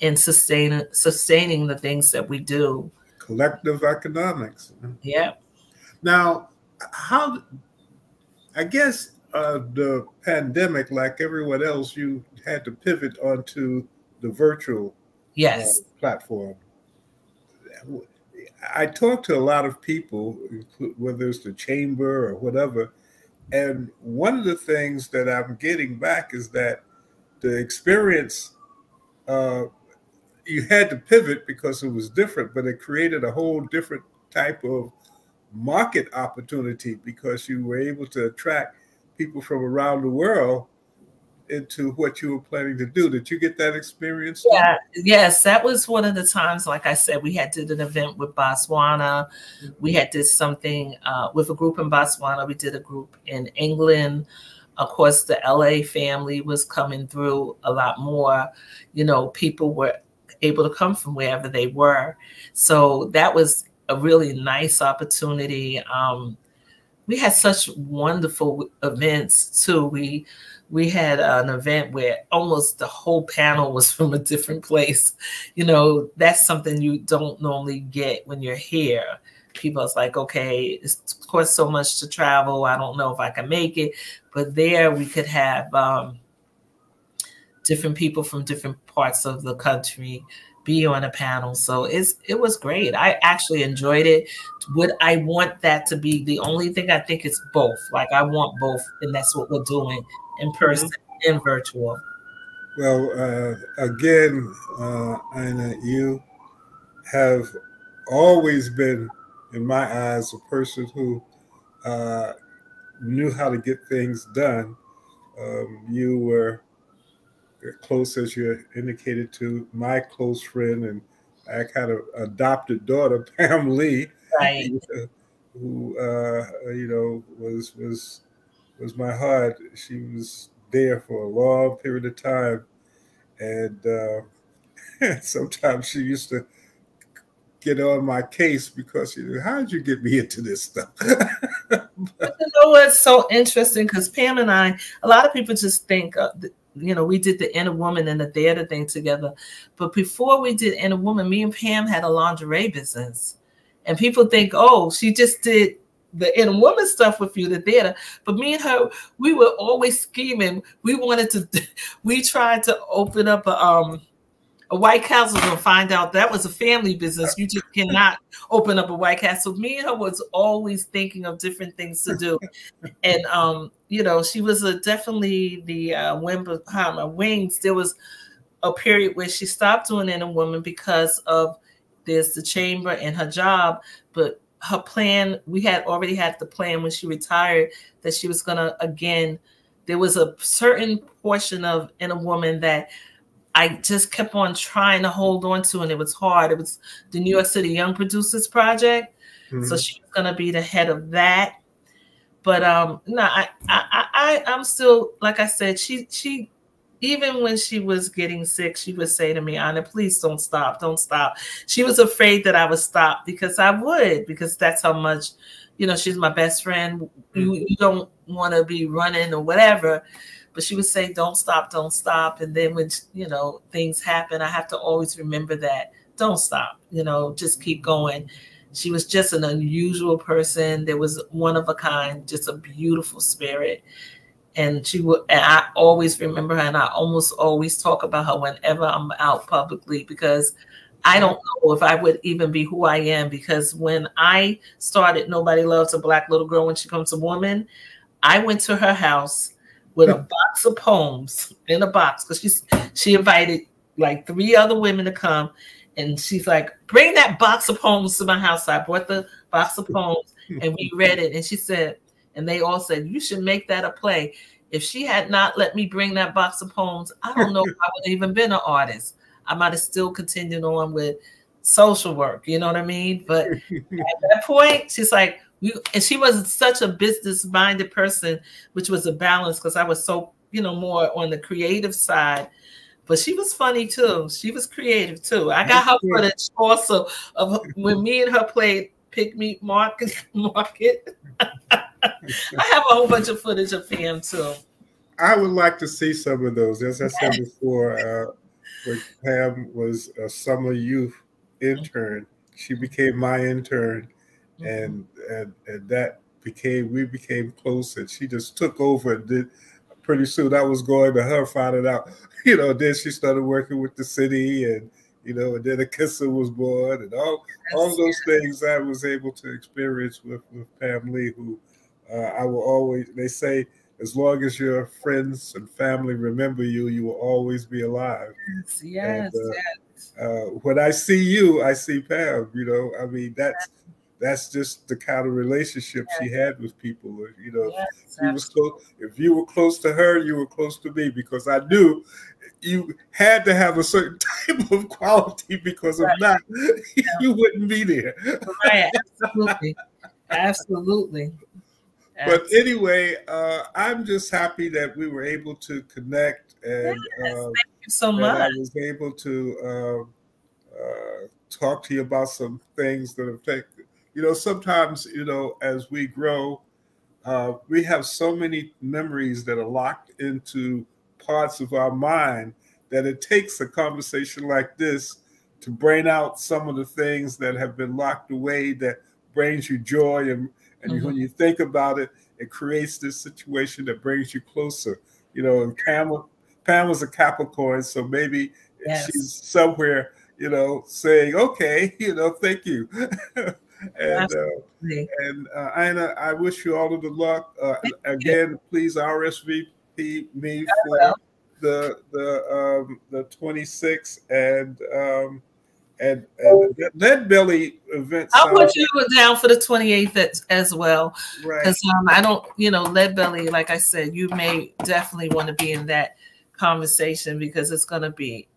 in sustaining sustaining the things that we do. Collective economics. Yeah. Now, how? I guess uh, the pandemic, like everyone else, you had to pivot onto the virtual yes uh, platform. I talked to a lot of people, whether it's the chamber or whatever, and one of the things that I'm getting back is that the experience uh, you had to pivot because it was different, but it created a whole different type of market opportunity because you were able to attract people from around the world into what you were planning to do. Did you get that experience? Yeah, yes, that was one of the times. Like I said, we had did an event with Botswana. We had did something uh, with a group in Botswana. We did a group in England. Of course, the LA family was coming through a lot more. You know, people were able to come from wherever they were. So that was a really nice opportunity. Um, we had such wonderful events too. We we had an event where almost the whole panel was from a different place. You know, that's something you don't normally get when you're here. People it's like, okay, it costs so much to travel. I don't know if I can make it. But there we could have um, different people from different parts of the country be on a panel. So it's it was great. I actually enjoyed it. Would I want that to be the only thing? I think it's both. Like I want both, and that's what we're doing in person mm-hmm. and virtual. Well, uh, again, uh, Ina, you have always been, in my eyes, a person who uh, knew how to get things done. Um, you were close, as you indicated, to my close friend and I kind of adopted daughter, Pam Lee, right. who uh, you know was was was my heart. She was there for a long period of time, and uh, sometimes she used to get on my case because you know how did you get me into this stuff? but, you know what's so interesting? Because Pam and I, a lot of people just think. Uh, you know, we did the inner woman and the theater thing together. But before we did inner woman, me and Pam had a lingerie business. And people think, oh, she just did the inner woman stuff with you, the theater. But me and her, we were always scheming. We wanted to, we tried to open up a um a White Castle and find out that was a family business. You just cannot open up a White Castle. Me and her was always thinking of different things to do, and um, you know, she was a, definitely the uh, wing behind my wings. There was a period where she stopped doing inner woman because of there's the chamber and her job, but her plan we had already had the plan when she retired that she was gonna again. There was a certain portion of inner woman that I just kept on trying to hold on to, and it was hard. It was the New York City Young Producers Project, mm-hmm. so she's going to be the head of that. But um, no, I, I, I, I'm still like I said. She, she, even when she was getting sick, she would say to me, "Anna, please don't stop, don't stop." She was afraid that I would stop because I would, because that's how much, you know, she's my best friend. Mm-hmm. You, you don't want to be running or whatever but she would say, "Don't stop, don't stop." And then when you know things happen, I have to always remember that don't stop. You know, just keep going. She was just an unusual person. There was one of a kind, just a beautiful spirit. And she would, and I always remember her, and I almost always talk about her whenever I'm out publicly because I don't know if I would even be who I am. Because when I started, nobody loves a black little girl when she comes a woman. I went to her house with a box of poems in a box because she's she invited like three other women to come and she's like bring that box of poems to my house i brought the box of poems and we read it and she said and they all said you should make that a play If she had not let me bring that box of poems, I don't know if I would have even been an artist. I might have still continued on with social work. You know what I mean? But at that point, she's like, you, and she was such a business minded person, which was a balance because I was so, you know, more on the creative side. But she was funny too. She was creative too. I got her for footage also of when me and her played Pick Me Market. Market. I have a whole bunch of footage of him too. I would like to see some of those. As I said before, uh, when Pam was a summer youth intern, she became my intern, mm-hmm. and, and and that became we became close, and she just took over and did. Pretty soon, I was going to her, finding out, you know. Then she started working with the city, and you know, and then a kisser was born, and all all those things I was able to experience with with Pam Lee, who uh, I will always. They say as long as your friends and family remember you, you will always be alive. Yes, yes, and, uh, yes. Uh, when I see you, I see Pam. You know, I mean that's that's just the kind of relationship yes. she had with people. You know, yes, if, was close, if you were close to her, you were close to me because I knew you had to have a certain type of quality because right. if not, yeah. you wouldn't be there. Right, absolutely, absolutely. But anyway, uh, I'm just happy that we were able to connect, and yes, uh, thank you so much. I was able to uh, uh, talk to you about some things that affect. You know, sometimes you know, as we grow, uh, we have so many memories that are locked into parts of our mind that it takes a conversation like this to bring out some of the things that have been locked away that brings you joy and and mm-hmm. when you think about it, it creates this situation that brings you closer. You know, and Pam, Pam was a Capricorn, so maybe yes. she's somewhere, you know, saying, "Okay, you know, thank you." and uh, and uh, Ina, I wish you all of the luck. Uh, again, please RSVP me for the the um, the 26th and um, and, and Lead Belly events. I'll put you down for the 28th as, as well. Right. Because um, I don't, you know, Lead Belly, like I said, you may definitely want to be in that conversation because it's going to be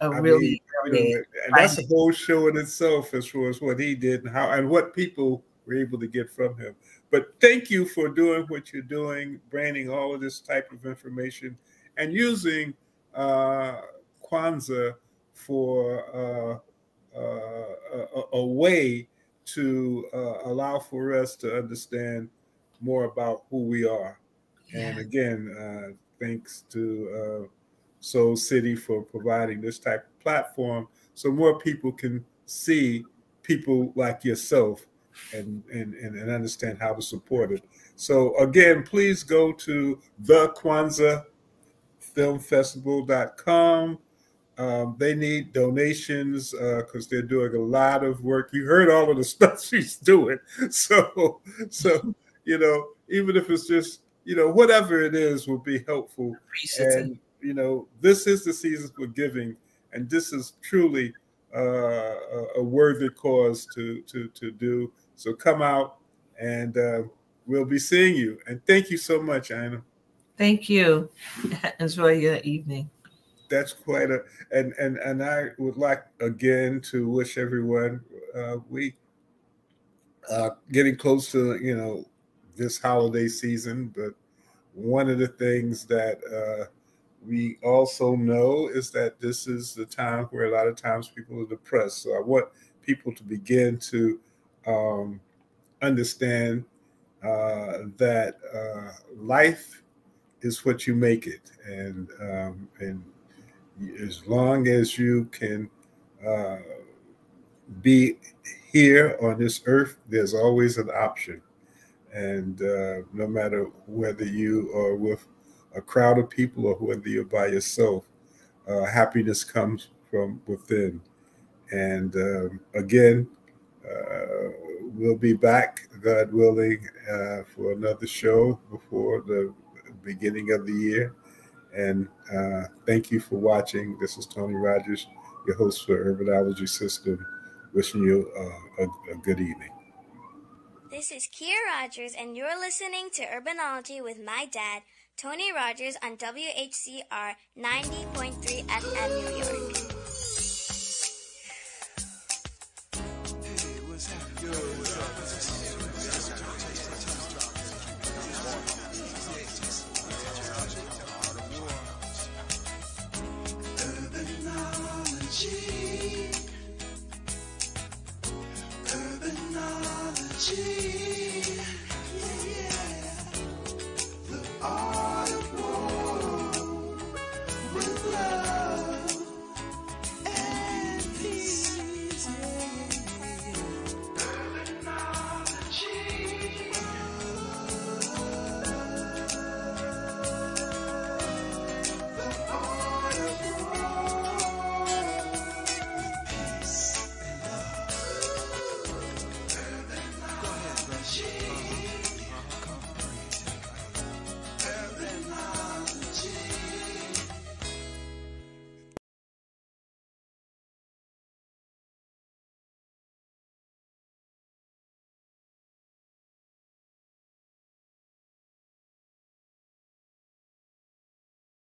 a I really, mean. You know, and that's a whole show in itself as far as what he did and how and what people were able to get from him. But thank you for doing what you're doing, branding all of this type of information and using uh, Kwanzaa for uh, uh, a, a, way to uh, allow for us to understand more about who we are. Yeah. And again, thanks to Soul City for providing this type of platform so more people can see people like yourself and, and, and understand how to support it. So again, please go to the Kwanzaa filmfestival.com um, they need donations because uh, they're doing a lot of work. You heard all of the stuff she's doing, so so you know even if it's just you know whatever it is will be helpful. And you know this is the season for giving, and this is truly uh, a worthy cause to to to do. So come out, and uh, we'll be seeing you. And thank you so much, Anna. Thank you. Enjoy your evening that's quite a and and and I would like again to wish everyone uh, we uh, getting close to you know this holiday season, but one of the things that uh, we also know is that this is the time where a lot of times people are depressed. So I want people to begin to um, understand uh, that uh, life is what you make it, and um, and as long as you can uh, be here on this earth, there's always an option. And uh, no matter whether you are with a crowd of people or whether you're by yourself, uh, happiness comes from within. And um, again, uh, we'll be back, God willing, uh, for another show before the beginning of the year. And uh, thank you for watching. This is Tony Rogers, your host for Urbanology System, wishing you uh, a, a good evening. This is Kia Rogers, and you're listening to Urbanology with my dad, Tony Rogers on WHCR 90.3 FM New York.